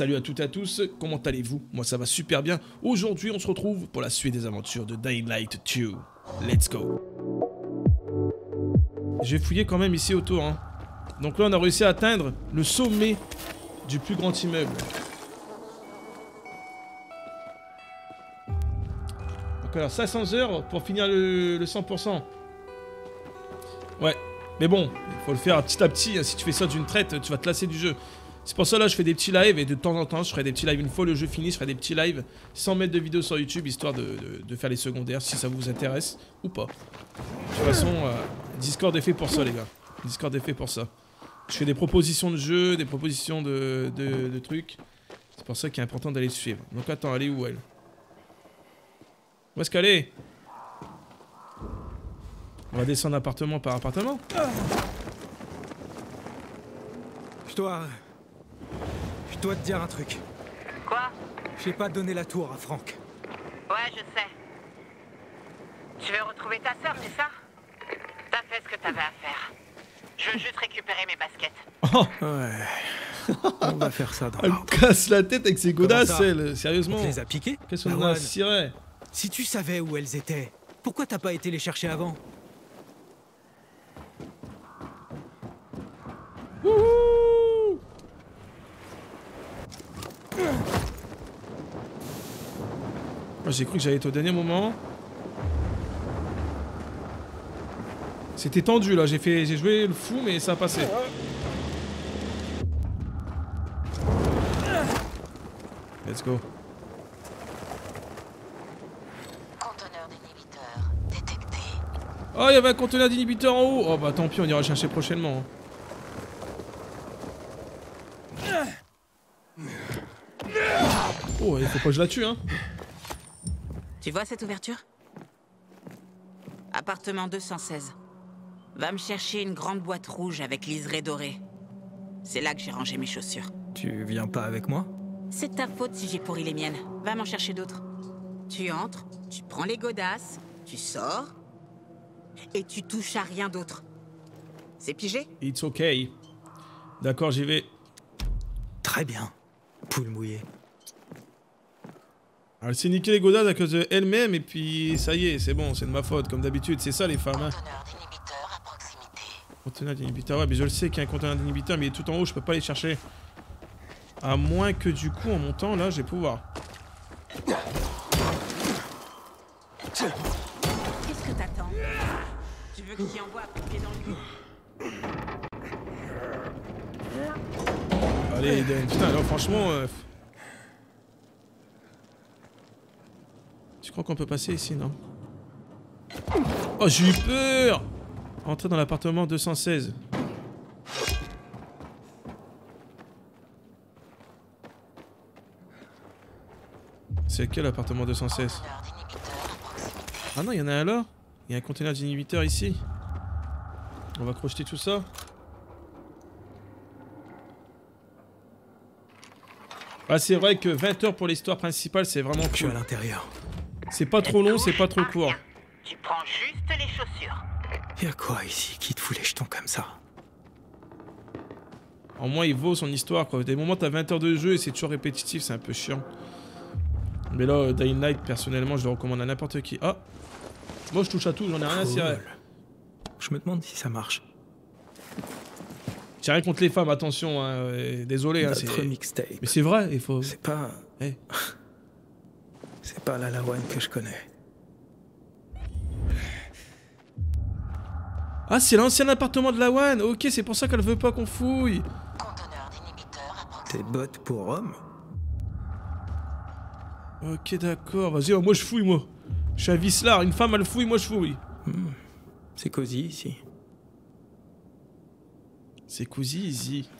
Salut à toutes et à tous, comment allez-vous? Moi ça va super bien. Aujourd'hui on se retrouve pour la suite des aventures de Dying Light 2. Let's go J'ai fouillé quand même ici autour. Hein. Donc là on a réussi à atteindre le sommet du plus grand immeuble. Donc alors 500 heures pour finir le, le 100%. Ouais, mais bon, il faut le faire petit à petit. hein. Si tu fais ça d'une traite, tu vas te lasser du jeu. C'est pour ça là je fais des petits lives et de temps en temps je ferai des petits lives. Une fois le jeu fini, je ferai des petits lives sans mettre de vidéos sur YouTube histoire de, de- faire les secondaires si ça vous intéresse ou pas. De toute façon, euh, Discord est fait pour ça les gars. Discord est fait pour ça. Je fais des propositions de jeux, des propositions de, de- trucs. C'est pour ça qu'il est important d'aller suivre. Donc attends, elle est où elle? Où est-ce qu'elle est? On va descendre appartement par appartement dois. Je dois te dire un truc. Quoi? J'ai pas donné la tour à Franck. Ouais, je sais. Tu veux retrouver ta sœur, c'est ça? T'as fait ce que t'avais à faire. Je veux juste récupérer mes baskets. Oh Ouais. On va faire ça dans Elle casse la tête avec ses godasses, elle, sérieusement. te les a piqués Qu'est-ce qu'on Marwan, a ciré? Si tu savais où elles étaient, pourquoi t'as pas été les chercher avant? Wouhou J'ai cru que j'allais être au dernier moment. C'était tendu là, j'ai fait, j'ai joué le fou mais ça a passé. Let's go. Conteneur d'inhibiteur détecté. Oh, il y avait un conteneur d'inhibiteur en haut. Oh bah tant pis, on ira chercher prochainement. Oh, il faut pas que je la tue, hein. Tu vois cette ouverture? Appartement 216. Va me chercher une grande boîte rouge avec liseré doré. C'est là que j'ai rangé mes chaussures. Tu viens pas avec moi? C'est ta faute si j'ai pourri les miennes. Va m'en chercher d'autres. Tu entres, tu prends les godasses, tu sors, et tu touches à rien d'autre. C'est pigé? It's okay. D'accord, j'y vais. Très bien. Poule mouillée. Elle s'est niqué les godasses à cause d'elle-même et puis ça y est, c'est bon, c'est de ma faute, comme d'habitude. C'est ça les femmes, hein. Conteneur d'inhibiteur à proximité. Conteneur d'inhibiteur, ouais, mais je le sais qu'il y a un conteneur d'inhibiteur, mais il est tout en haut, je peux pas aller chercher. À moins que du coup, en montant, là, j'ai pouvoir. Qu'est-ce que t'attends? Tu veux que j'y envoie pied dans le Allez, Eden, putain, là, franchement... euh, crois qu'on peut passer ici, non Oh, j'ai eu peur Entrer dans l'appartement 216. C'est quel appartement 216 Conteneur d'inhibiteur à proximité. Ah non, il y en a un là Il y a un conteneur d'inhibiteur ici. On va crocheter tout ça. Ah, c'est vrai que 20 heures pour l'histoire principale, c'est vraiment Je suis à cool. l'intérieur. C'est pas trop long, c'est pas trop court. Tu prends juste les chaussures. Y'a quoi ici qui te fout les jetons comme ça En moins, il vaut son histoire, quoi. Des moments, t'as 20 heures de jeu et c'est toujours répétitif, c'est un peu chiant. Mais là, euh, Dying Light, personnellement, je le recommande à n'importe qui. Ah Moi, je touche à tout, j'en ai rien à cirer. Je me demande si ça marche. J'ai rien contre les femmes, attention, hein, désolé. Hein, c'est- Notre mixtape. Mais c'est vrai, il faut. C'est pas. Eh. C'est pas la Lawan que je connais. Ah, c'est l'ancien appartement de la One. Ok, c'est pour ça qu'elle veut pas qu'on fouille. À. Tes bottes pour homme Ok, d'accord. Vas-y, oh, moi je fouille, moi. Je suis un vicelard. Une femme, elle fouille, moi je fouille. C'est cosy ici. C'est cosy, easy.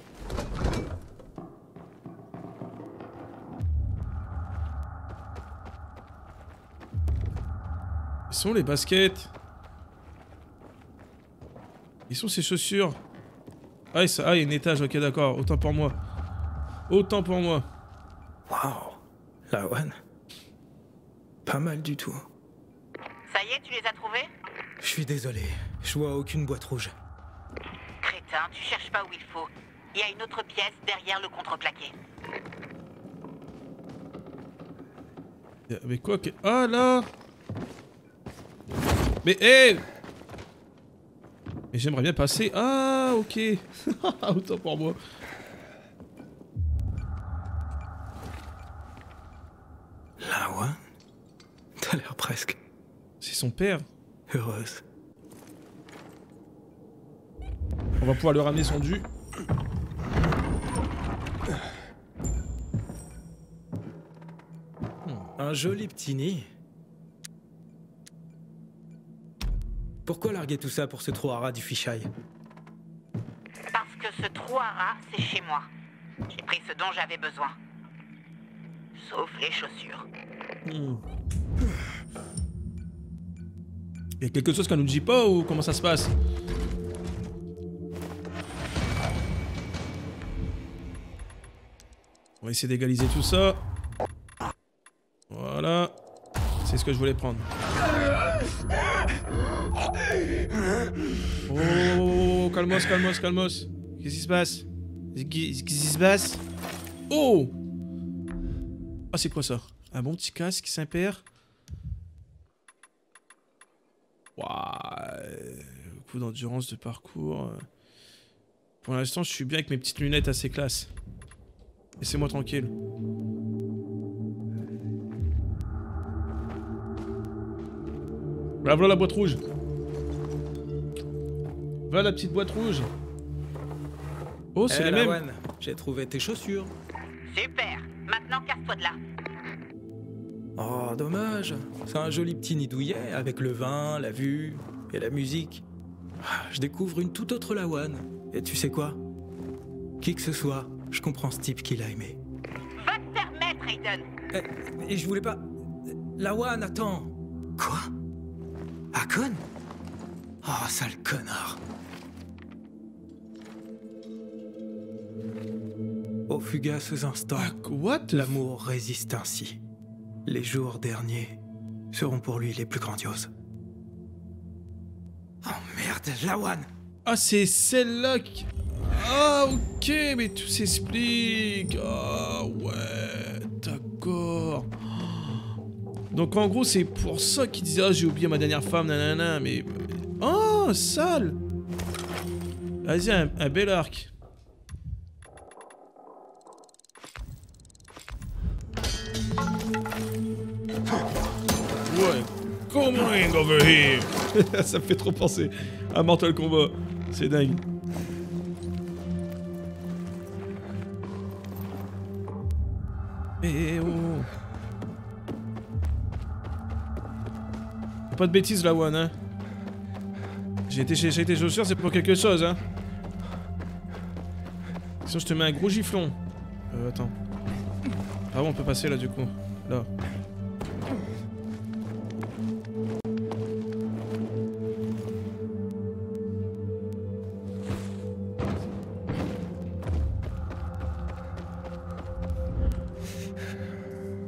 Sont les baskets Ils sont ces chaussures Ah, ça, ah, il y a un étage, ok, d'accord. Autant pour moi. Autant pour moi. Waouh Lawan Pas mal du tout. Ça y est, tu les as trouvés? Je suis désolé, je vois aucune boîte rouge. Crétin, tu cherches pas où il faut. Il y a une autre pièce derrière le contreplaqué. Mais quoi que... Ah là Mais hé Mais j'aimerais bien passer... Ah ok Autant pour moi. Lawan T'as l'air presque C'est son père. heureuse. On va pouvoir lui ramener son dû. Un joli petit nid. Pourquoi larguer tout ça pour ce trou à rat du fichaille Parce que ce trou à rats, c'est chez moi. J'ai pris ce dont j'avais besoin. Sauf les chaussures. Il y a quelque chose qu'elle nous dit pas ou comment ça se passe On va essayer d'égaliser tout ça. Voilà. C'est ce que je voulais prendre. Oh, calmos, calmos, calmos. Qu'est-ce qui se passe? Qu'est-ce qui se passe? Oh Ah, c'est quoi ça? Un bon petit casque s'impère? Waouh Coup d'endurance, de parcours. Pour l'instant, je suis bien avec mes petites lunettes assez classe. Laissez-moi tranquille. Voilà, voilà la boîte rouge. Voilà la petite boîte rouge. Oh, c'est Eh, les mêmes. Lawan, J'ai trouvé tes chaussures. Super Maintenant, casse-toi de là. Oh, dommage. C'est un joli petit nid douillet avec le vin, la vue et la musique. Ah, Je découvre une toute autre Lawan. Et tu sais quoi? Qui que ce soit, je comprends ce type qui l'a aimé. Va te faire mettre, Aiden Eh, Et je voulais pas. Lawan, attends Quoi? Akon? Oh, sale connard Aux fugaces instants, Ah, what l'amour résiste ainsi. Les jours derniers seront pour lui les plus grandioses. Oh merde, Lawan Ah, c'est celle-là qui... Ah, ok, mais tout s'explique. Ah, ouais, Donc, en gros, c'est pour ça qu'il disait, ah, j'ai oublié ma dernière femme, nanana, mais... Oh, sale Vas-y, un, un bel arc. Ouais, come on over here Ça me fait trop penser à Mortal Kombat. C'est dingue. Pas de bêtises là, One, hein. J'ai été chercher tes chaussures, c'est pour quelque chose, hein. Sinon, je te mets un gros giflon. Euh, attends. Ah bon, on peut passer là, du coup. Là.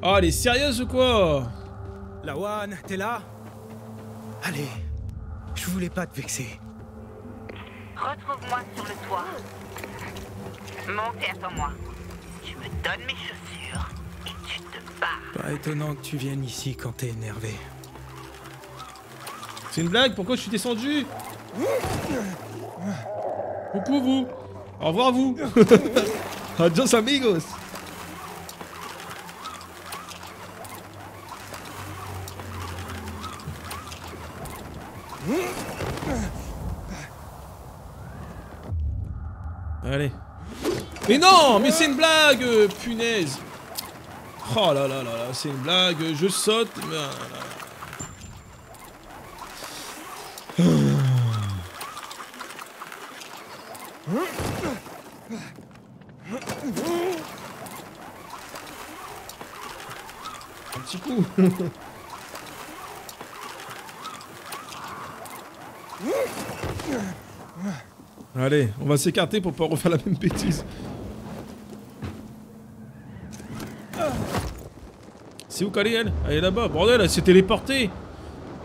Oh, elle est sérieuse ou quoi? Lawan, t'es là? Allez, je voulais pas te vexer. Retrouve-moi sur le toit. Monte et attends-moi. Tu me donnes mes chaussures et tu te barres. Pas étonnant que tu viennes ici quand t'es énervé. C'est une blague Pourquoi je suis descendu? Coucou vous Au revoir vous Adios amigos Allez. Mais non Mais c'est une blague euh, Punaise Oh là là là là, c'est une blague, je saute. là. Un petit coup. Allez, on va s'écarter pour pas refaire la même bêtise. C'est où qu'elle est, elle Elle est là-bas. Bordel, elle s'est téléportée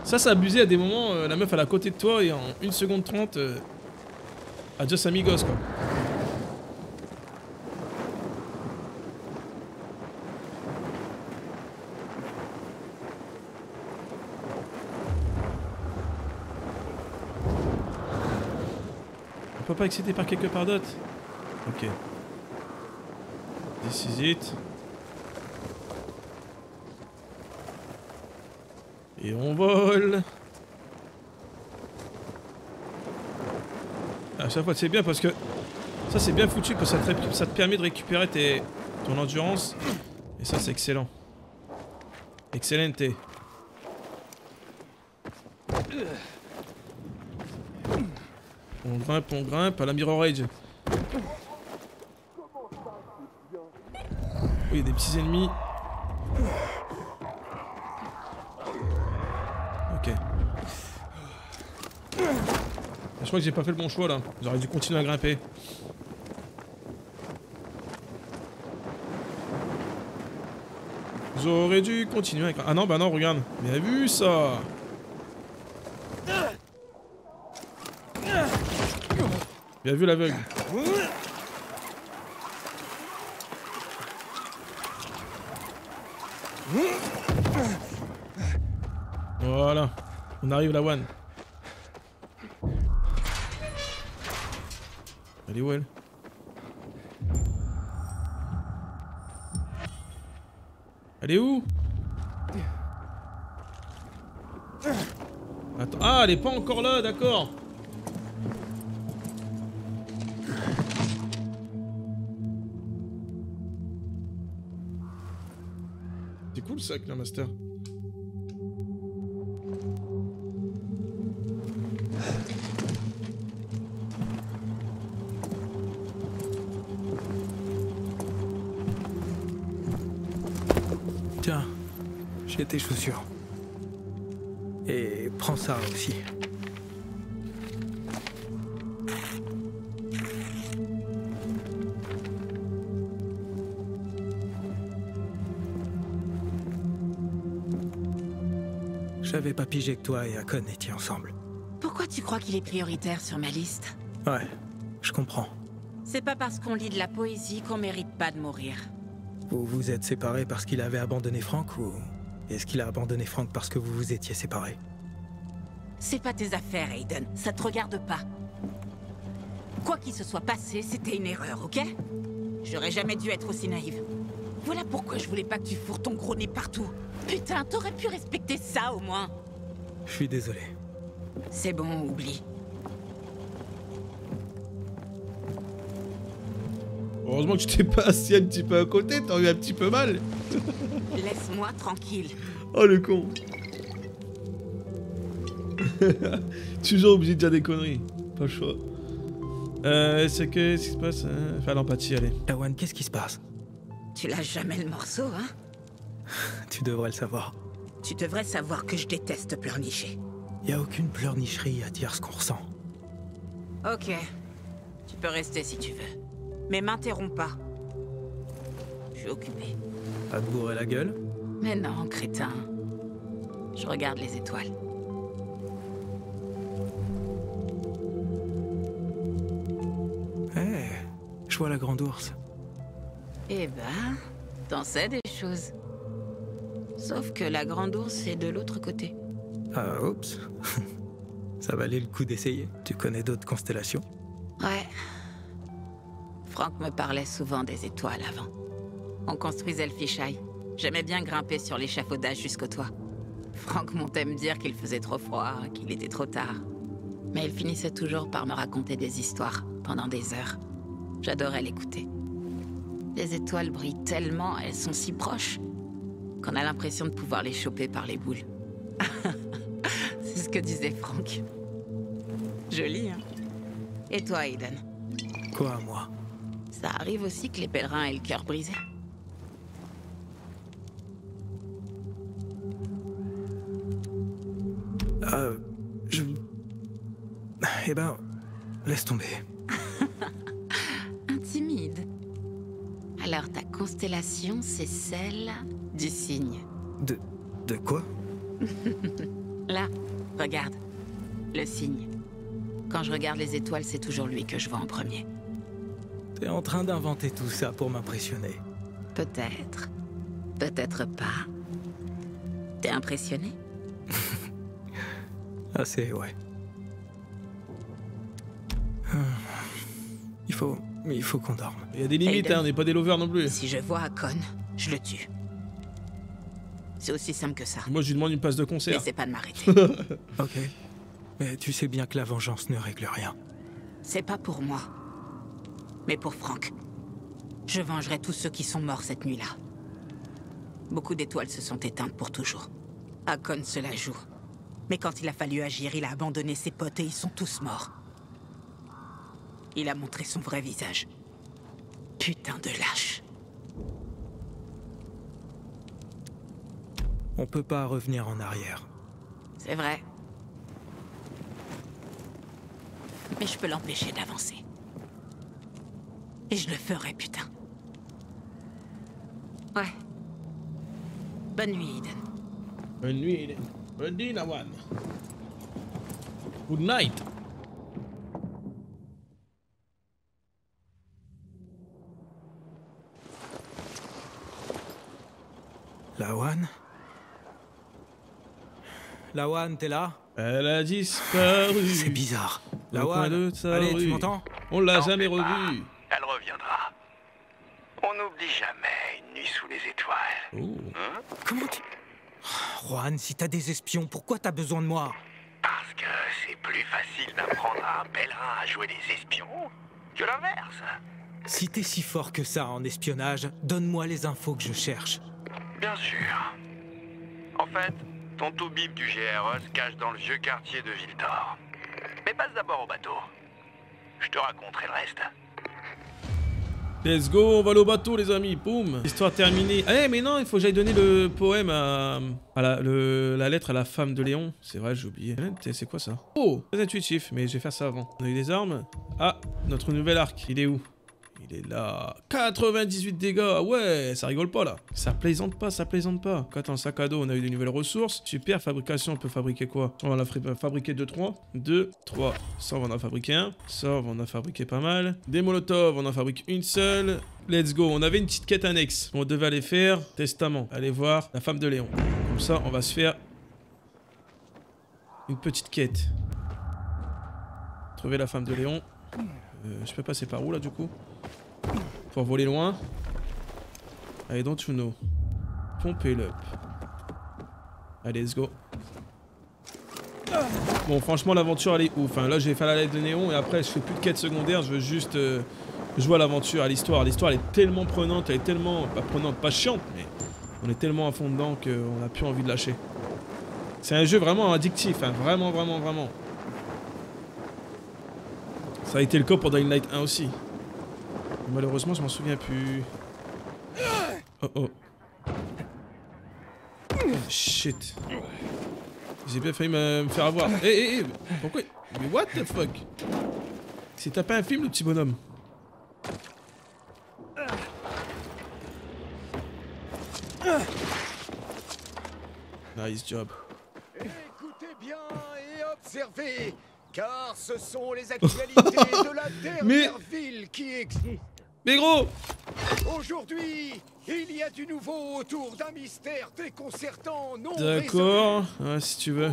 Ça, c'est abusé à des moments. Euh, la meuf, elle est à côté de toi et en 1 seconde 30, euh, adios amigos, quoi. On peut pas exciter par quelque part d'autre? Ok. This is it. Et on vole. À chaque fois, c'est bien parce que ça, c'est bien foutu parce que ça te, permet de récupérer ton endurance. Et ça, c'est excellent. Excellente. On grimpe, on grimpe à la Mirror Rage. Oui, il y a des petits ennemis. Crois que j'ai pas fait le bon choix là. J'aurais dû continuer à grimper. J'aurais dû continuer à grimper. Ah non, bah non, regarde. Bien vu ça Bien vu l'aveugle. Voilà. On arrive la one. Elle est où elle Elle est où? Attends. Ah, elle est pas encore là, d'accord. C'est cool ça, Clear Master. Tes chaussures. Et prends ça aussi. J'avais pas pigé que toi et Akon étiez ensemble. Pourquoi tu crois qu'il est prioritaire sur ma liste? Ouais, je comprends. C'est pas parce qu'on lit de la poésie qu'on mérite pas de mourir. Vous vous êtes séparés parce qu'il avait abandonné Frank ou est-ce qu'il a abandonné Frank parce que vous vous étiez séparés? C'est pas tes affaires, Aiden. Ça te regarde pas. Quoi qu'il se soit passé, c'était une erreur, ok? J'aurais jamais dû être aussi naïve. Voilà pourquoi je voulais pas que tu fourres ton gros nez partout. Putain, t'aurais pu respecter ça au moins. Je suis désolé. C'est bon, oublie. Heureusement que tu t'es pas assis un petit peu à côté, t'aurais eu un petit peu mal. Laisse-moi tranquille. Oh le con. Toujours obligé de dire des conneries. Pas le choix. Euh, c'est que, qu'est-ce qui se passe hein? Faire l'empathie, allez. Awan, qu'est-ce qui se passe? Tu lâches jamais le morceau, hein? Tu devrais le savoir. Tu devrais savoir que je déteste pleurnicher. Y a aucune pleurnicherie à dire ce qu'on ressent. Ok. Tu peux rester si tu veux. Mais m'interromps pas. Je suis occupé. À te bourrer la gueule Mais non, crétin. Je regarde les étoiles. Eh, je vois la grande ours. Eh ben, t'en sais des choses. Sauf que la grande ours est de l'autre côté. Ah, oups. Ça valait le coup d'essayer. Tu connais d'autres constellations? Ouais. Franck me parlait souvent des étoiles avant. On construisait le fisheye. J'aimais bien grimper sur l'échafaudage jusqu'au toit. Franck montait me dire qu'il faisait trop froid, qu'il était trop tard. Mais il finissait toujours par me raconter des histoires pendant des heures. J'adorais l'écouter. Les étoiles brillent tellement, elles sont si proches, qu'on a l'impression de pouvoir les choper par les boules. C'est ce que disait Franck. Joli, hein? Et toi, Aiden Quoi, moi? Ça arrive aussi que les pèlerins aient le cœur brisé. Euh. Je. Eh ben. Laisse tomber. Intimide. Alors ta constellation, c'est celle du cygne. De. De quoi? Là, regarde. Le cygne. Quand je regarde les étoiles, c'est toujours lui que je vois en premier. T'es en train d'inventer tout ça pour m'impressionner. Peut-être. Peut-être pas. T'es impressionné? Assez, ouais. Il faut. Il faut qu'on dorme. Il y a des limites, Aiden. hein, on n'est pas des lovers non plus. Si je vois Akon, je le tue. C'est aussi simple que ça. Moi, je lui demande une place de concert. N'essaie pas de m'arrêter. Ok. Mais tu sais bien que la vengeance ne règle rien. C'est pas pour moi, mais pour Frank. Je vengerai tous ceux qui sont morts cette nuit-là. Beaucoup d'étoiles se sont éteintes pour toujours. Akon se la joue. Mais quand il a fallu agir, il a abandonné ses potes et ils sont tous morts. Il a montré son vrai visage. Putain de lâche. On peut pas revenir en arrière. C'est vrai. Mais je peux l'empêcher d'avancer. Et je le ferai, putain. Ouais. Bonne nuit, Eden. Bonne nuit, Eden. Bonne nuit, Nawan. Good night. Lawan? Lawan, t'es là? Elle a disparu. C'est bizarre. Lawan, allez, rue. tu m'entends? On l'a jamais revue. Elle reviendra. On n'oublie jamais une nuit sous les étoiles. Oh. Comment tu... Oh, Juan, si t'as des espions, pourquoi t'as besoin de moi Parce que c'est plus facile d'apprendre à un pèlerin à jouer les espions que l'inverse. Si t'es si fort que ça en espionnage, donne-moi les infos que je cherche. Bien sûr. En fait, ton tout bip du GRE se cache dans le vieux quartier de Vildor. Mais passe d'abord au bateau. Je te raconterai le reste. Let's go, on va aller au bateau, les amis. Boum. Histoire terminée. Eh, mais non, il faut que j'aille donner le poème à, à la, la lettre à la femme de Léon. C'est vrai, j'ai oublié. Eh, C'est quoi ça? Oh, très intuitif, mais je vais faire ça avant. On a eu des armes. Ah, notre nouvel arc. Il est où? Est là. 98 dégâts. Ouais, ça rigole pas là. Ça plaisante pas, ça plaisante pas. Quand un sac à dos, on a eu des nouvelles ressources. Super, fabrication, on peut fabriquer quoi? On va en fa- fabriquer 2, 3. 2, 3. Ça, on en fabriquer un. Ça, on en fabriquer pas mal. Des molotovs, on en fabrique une seule. Let's go. On avait une petite quête annexe. On devait aller faire testament. Allez voir la femme de Léon. Comme ça, on va se faire une petite quête. Trouver la femme de Léon. Euh, je peux passer par où là du coup? Pour voler loin. Allez, don't you know. L'up. Allez, let's go. Bon, franchement, l'aventure elle est ouf. hein. Là, j'ai fait la lettre de Néon et après, je fais plus de quête secondaire. Je veux juste euh, jouer à l'aventure, à l'histoire. L'histoire elle est tellement prenante, elle est tellement. Pas prenante, pas chiante, mais on est tellement à fond dedans qu'on a plus envie de lâcher. C'est un jeu vraiment addictif, hein. vraiment, vraiment, vraiment. Ça a été le cas pour Dying Light 1 aussi. Malheureusement, je m'en souviens plus. Oh oh. Oh, shit. J'ai bien failli me, me faire avoir. Eh eh eh Pourquoi Mais what the fuck? C'est tapé un film le petit bonhomme. Nice job. Écoutez bien et observez, car ce sont les actualités de la dernière Mais- ville qui existe. Mais gros Aujourd'hui, il y a du nouveau autour d'un mystère déconcertant non D'accord, ouais, si tu veux.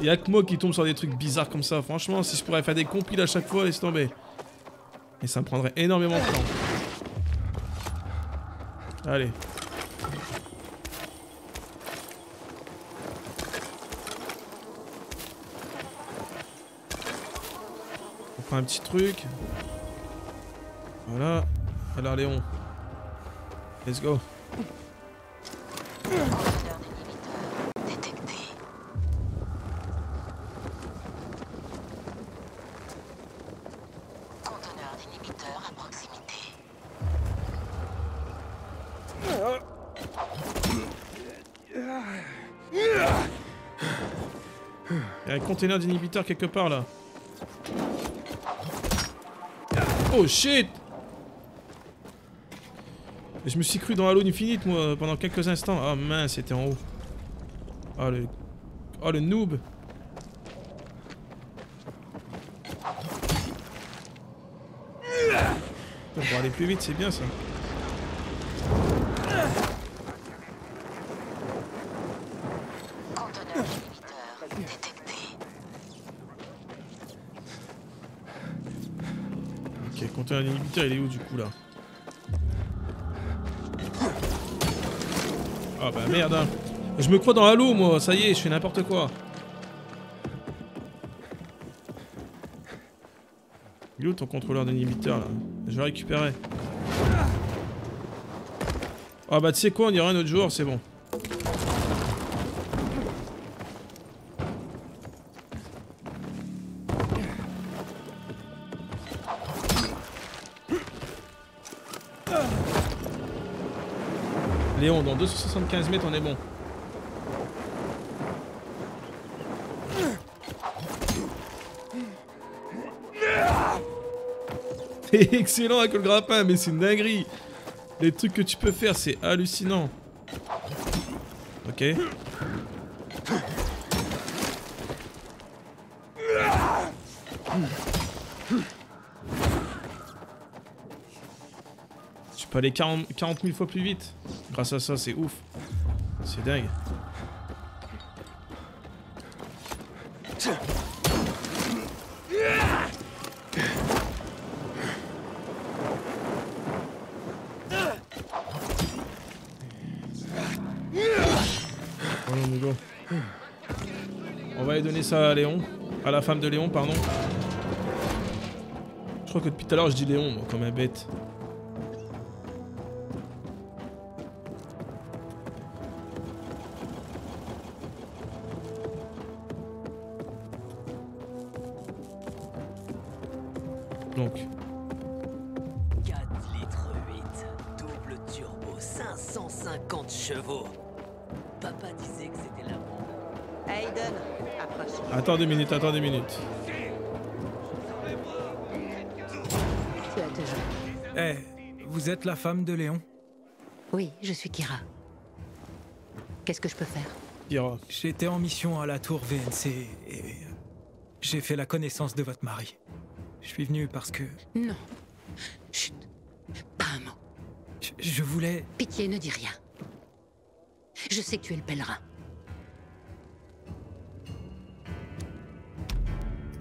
Eh Y'a que moi qui tombe sur des trucs bizarres comme ça. Franchement, si je pourrais faire des compiles à chaque fois, laisse tomber. Et ça me prendrait énormément de temps. Allez. Un petit truc. Voilà. Alors Léon. Let's go. Conteneur d'inhibiteur détecté. Conteneur d'inhibiteur à proximité. Il y a un container d'inhibiteur quelque part là. Oh shit Je me suis cru dans Halo Infinite moi pendant quelques instants. Ah mince, c'était en haut. Oh le... Oh le noob Pour aller plus vite, c'est bien ça. Ok, compteur inhibiteur, il est où du coup là Ah bah merde hein. Je me crois dans Halo moi, ça y est, je fais n'importe quoi. Il est où ton contrôleur d'inhibiteur là Je vais le récupérer. Ah bah tu sais quoi, on ira un autre jour, c'est bon. 275 mètres, on est bon. T'es excellent avec le grappin, mais c'est une dinguerie. Les trucs que tu peux faire, c'est hallucinant. Ok. Tu peux aller 40, 40 000 fois plus vite. Grâce à ça, c'est ouf. C'est dingue. On va aller donner ça à Léon. À la femme de Léon, pardon. Je crois que depuis tout à l'heure, je dis Léon, moi, comme un bête. Chevaux. Papa disait que c'était la bombe. Aiden, approche. attends deux minutes, attends deux minutes. Tu as toujours. Eh, vous êtes la femme de Léon? Oui, je suis Kira. Qu'est-ce que je peux faire? Kira. J'étais en mission à la tour VNC et j'ai fait la connaissance de votre mari. Je suis venu parce que Non. Chut. Pas un mot. je, je voulais... Pitié, ne dis rien. Je sais que tu es le pèlerin.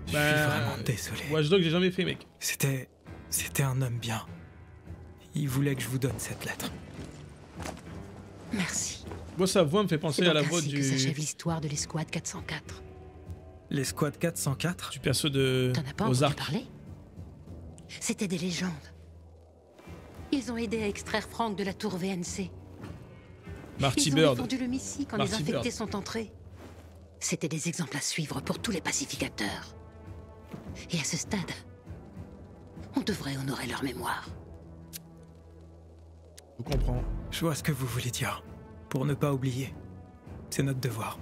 Je Bah, suis vraiment désolé. Watchdog, j'ai jamais fait, mec. C'était... C'était un homme bien. Il voulait que je vous donne cette lettre. Merci. Moi, sa voix me fait penser à la voix du, que s'achève l'histoire de l'escouade 404. L'escouade 404 du perso de T'en as pas entendu Ozark. parler? C'était des légendes. Ils ont aidé à extraire Frank de la tour VNC. Marty Ils ont Bird. défendu le missile quand les infectés Bird. sont entrés. C'était des exemples à suivre pour tous les pacificateurs. Et à ce stade, on devrait honorer leur mémoire. Je comprends. Je vois ce que vous voulez dire. Pour ne pas oublier. C'est notre devoir.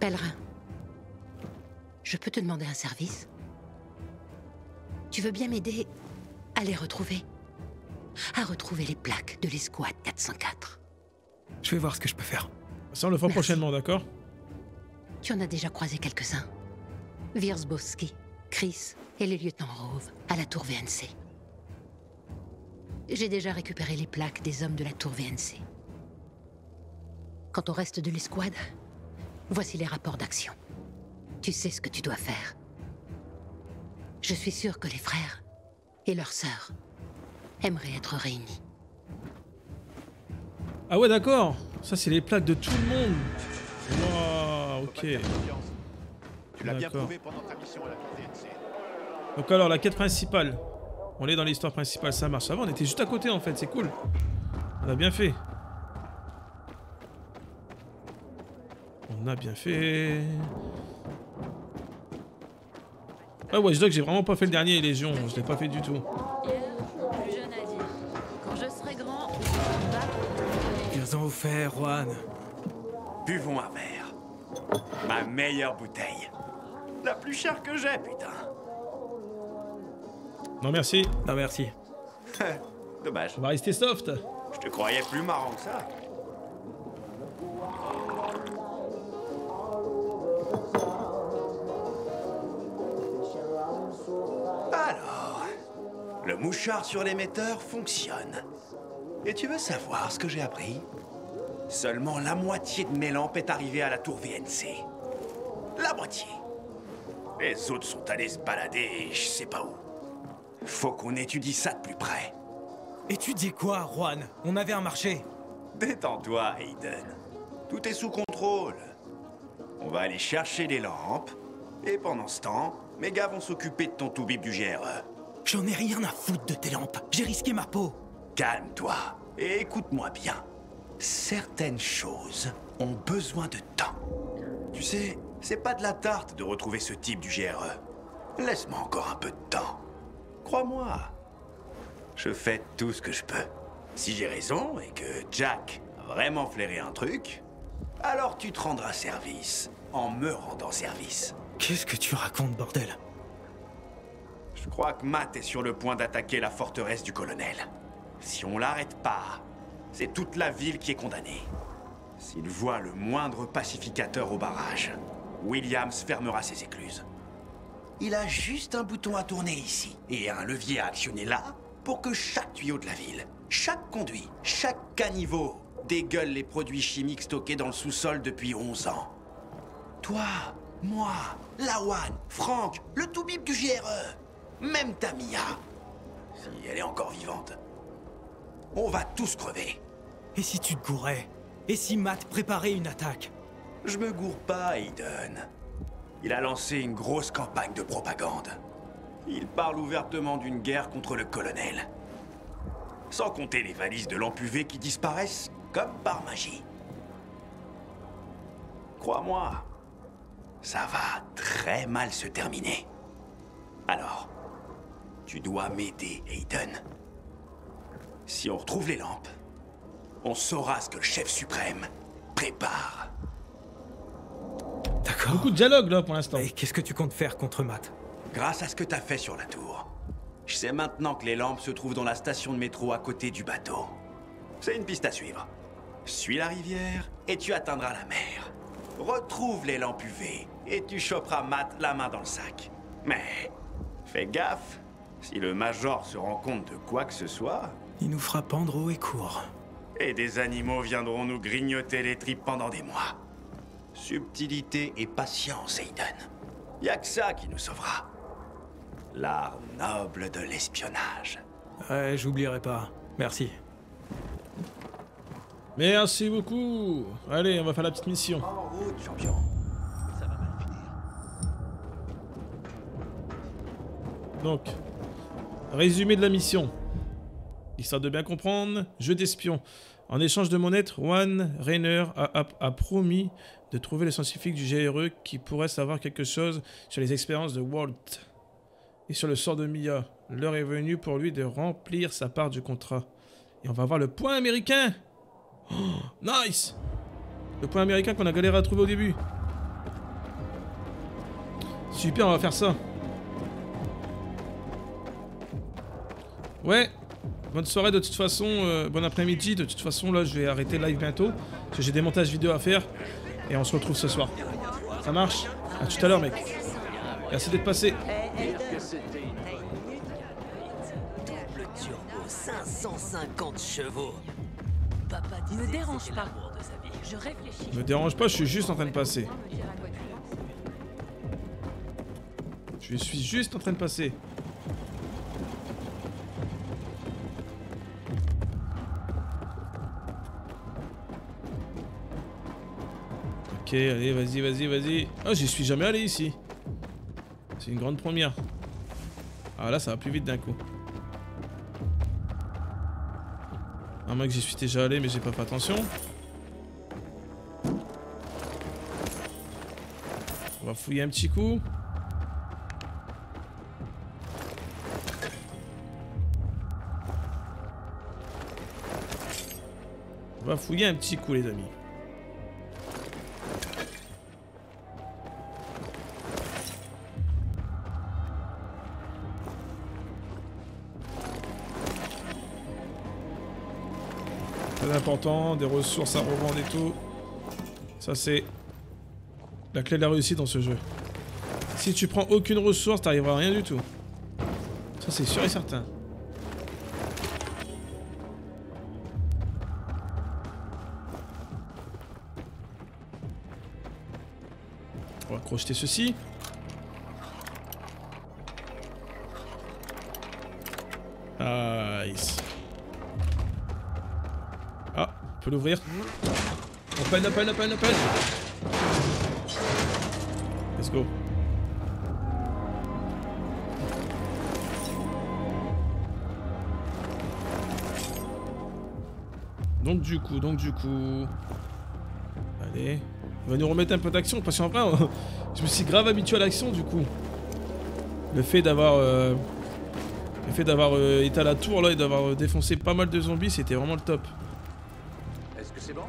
Pèlerin, je peux te demander un service? Tu veux bien m'aider à les retrouver? À retrouver les plaques de l'escouade 404. Je vais voir ce que je peux faire. Ça, on le fera Merci. prochainement, d'accord? Tu en as déjà croisé quelques-uns. Wierzbowski, Chris et le lieutenant Rove à la tour VNC. J'ai déjà récupéré les plaques des hommes de la tour VNC. Quant au reste de l'escouade, voici les rapports d'action. Tu sais ce que tu dois faire. Je suis sûr que les frères et leurs sœurs aimeraient être réunis. Ah ouais, d'accord. Ça, c'est les plaques de tout le monde. Waouh, ok. Tu l'as bien D'accord. prouvé pendant ta mission à la TNC. Donc alors, la quête principale. On est dans l'histoire principale, ça marche. Va, on était juste à côté, en fait. C'est cool. On a bien fait. On a bien fait. Ah, Watchdog, j'ai vraiment pas fait le dernier Légion. Je l'ai pas fait du tout. Ils ont offert, Juan. Buvons un verre. Ma meilleure bouteille. La plus chère que j'ai, putain. Non, merci. Non, merci. Dommage. On va rester soft. Je te croyais plus marrant que ça. Alors, le mouchard sur l'émetteur fonctionne. Et tu veux savoir ce que j'ai appris? Seulement la moitié de mes lampes est arrivée à la tour VNC. La moitié. Les autres sont allés se balader, je sais pas où. Faut qu'on étudie ça de plus près. Étudier quoi, Juan? On avait un marché. Détends-toi, Aiden. Tout est sous contrôle. On va aller chercher les lampes. Et pendant ce temps, mes gars vont s'occuper de ton toubib du GRE. J'en ai rien à foutre de tes lampes. J'ai risqué ma peau. Calme-toi et écoute-moi bien. Certaines choses ont besoin de temps. Tu sais, c'est pas de la tarte de retrouver ce type du GRE. Laisse-moi encore un peu de temps. Crois-moi. Je fais tout ce que je peux. Si j'ai raison et que Jack a vraiment flairé un truc, alors tu te rendras service en me rendant service. Qu'est-ce que tu racontes, bordel? Je crois que Matt est sur le point d'attaquer la forteresse du colonel. Si on l'arrête pas, c'est toute la ville qui est condamnée. S'il voit le moindre pacificateur au barrage, Williams fermera ses écluses. Il a juste un bouton à tourner ici et un levier à actionner là pour que chaque tuyau de la ville, chaque conduit, chaque caniveau dégueule les produits chimiques stockés dans le sous-sol depuis 11 ans. Toi, moi, Lawan, Franck, le toubib du GRE, même Tamia, si elle est encore vivante. On va tous crever. Et si tu te gourais Et si Matt préparait une attaque Je me gourre pas, Aiden. Il a lancé une grosse campagne de propagande. Il parle ouvertement d'une guerre contre le colonel. Sans compter les valises de l'empuvé qui disparaissent comme par magie. Crois-moi, ça va très mal se terminer. Alors, tu dois m'aider, Aiden. Si on retrouve les lampes, on saura ce que le chef suprême prépare. D'accord. Beaucoup de dialogue là pour l'instant. Et qu'est-ce que tu comptes faire contre Matt? Grâce à ce que t'as fait sur la tour, je sais maintenant que les lampes se trouvent dans la station de métro à côté du bateau. C'est une piste à suivre. Suis la rivière et tu atteindras la mer. Retrouve les lampes UV et tu choperas Matt la main dans le sac. Mais fais gaffe, si le Major se rend compte de quoi que ce soit, Il nous fera pendre haut et court. et des animaux viendront nous grignoter les tripes pendant des mois. Subtilité et patience, Aiden. Y a que ça qui nous sauvera. L'art noble de l'espionnage. Ouais, j'oublierai pas. Merci. Merci beaucoup. Allez, on va faire la petite mission. En route, champion. Donc, résumé de la mission. Histoire de bien comprendre, jeu d'espion. En échange de monnaie, Juan Rainer a, a- a promis de trouver les scientifiques du GRE qui pourraient savoir quelque chose sur les expériences de Walt et sur le sort de Mia. L'heure est venue pour lui de remplir sa part du contrat. Et on va voir le point américain. Oh, nice Le point américain qu'on a galéré à trouver au début. Super, on va faire ça. Ouais, bonne soirée de toute façon, euh, bon après-midi. De toute façon, là, je vais arrêter le live bientôt. Parce que j'ai des montages vidéo à faire. Et on se retrouve ce soir. Ça marche? À tout à l'heure, mec. Merci d'être passé. Double turbo, 550 chevaux. Papa Me dérange pas. Je réfléchis. Me dérange pas, je suis juste en train de passer. Je suis juste en train de passer. Allez, vas-y, vas-y, vas-y. Oh, j'y suis jamais allé ici. C'est une grande première. Ah là, ça va plus vite d'un coup. À moins que j'y suis déjà allé, mais j'ai pas fait attention. On va fouiller un petit coup. On va fouiller un petit coup, les amis. Des ressources à revendre et tout. Ça, c'est la clé de la réussite dans ce jeu. Si tu prends aucune ressource, t'arriveras à rien du tout. Ça, c'est sûr et certain. On va crocheter ceci. Peut l'ouvrir. Open, open, open, open. Let's go. Donc du coup, donc du coup... Allez. On va nous remettre un peu d'action parce qu'en vrai, on- je me suis grave habitué à l'action du coup. Le fait d'avoir... euh, Le fait d'avoir euh, été à la tour là et d'avoir euh, défoncé pas mal de zombies, c'était vraiment le top. C'est bon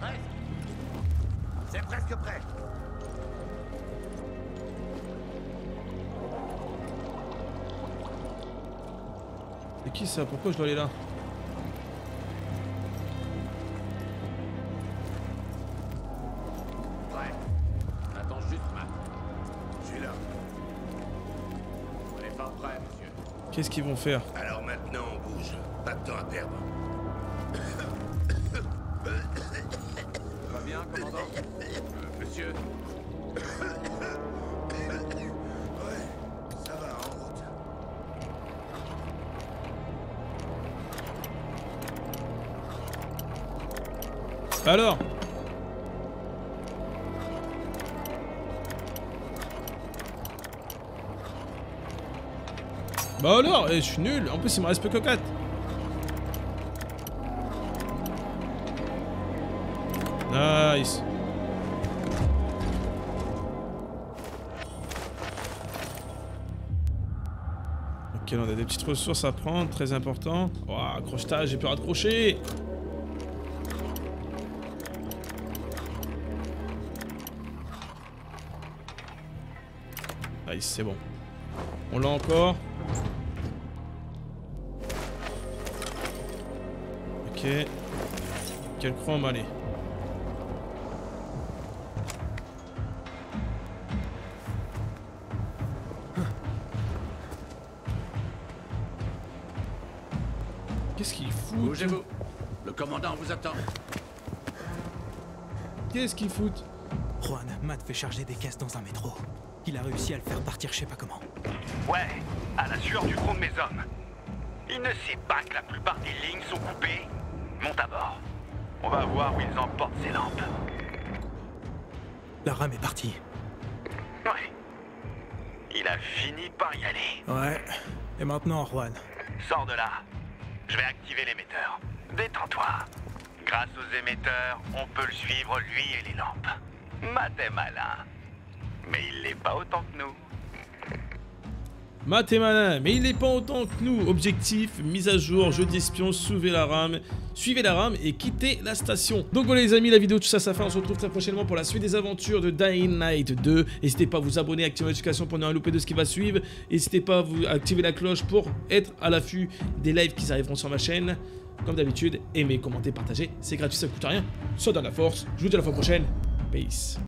Presque. C'est presque prêt. C'est qui ça? Pourquoi je dois aller là? Prêt. Attends juste, Matt. Je suis là. On n'est pas prêt, monsieur. Qu'est-ce qu'ils vont faire? Alors Alors Bah alors, eh, je suis nul. En plus, il me reste peu que 4. Nice. Ok, on a des petites ressources à prendre, très important. Oh, accroche-toi, j'ai pu raccrocher. Nice, c'est bon. On l'a encore. Ok. Quel chrome, allez. Qu'est-ce qu'il fout Bougez-vous. Le commandant vous attend. Qu'est-ce qu'il fout? Juan, Matt fait charger des caisses dans un métro. Il a réussi à le faire partir je sais pas comment. Ouais, à la sueur du front de mes hommes. Il ne sait pas que la plupart des lignes sont coupées. Monte à bord. On va voir où ils emportent ces lampes. La rame est partie. Ouais. Il a fini par y aller. Ouais. Et maintenant, Juan. Sors de là. Je vais activer l'émetteur. Détends-toi. Grâce aux émetteurs, on peut le suivre, lui et les lampes. Est malin. Mais il l'est pas autant que nous. Matt est malin, mais il n'est pas autant que nous. Objectif, mise à jour, jeu d'espion, suivez la rame, suivez la rame et quittez la station. Donc voilà les amis, la vidéo tout ça fait, on se retrouve très prochainement pour la suite des aventures de Dying Night 2. N'hésitez pas à vous abonner, activer la notification pour ne rien louper de ce qui va suivre. N'hésitez pas à vous activer la cloche pour être à l'affût des lives qui arriveront sur ma chaîne. Comme d'habitude, aimez, commentez, partagez, c'est gratuit, ça coûte rien. Ça donne la force. Je vous dis à la fois prochaine. Peace.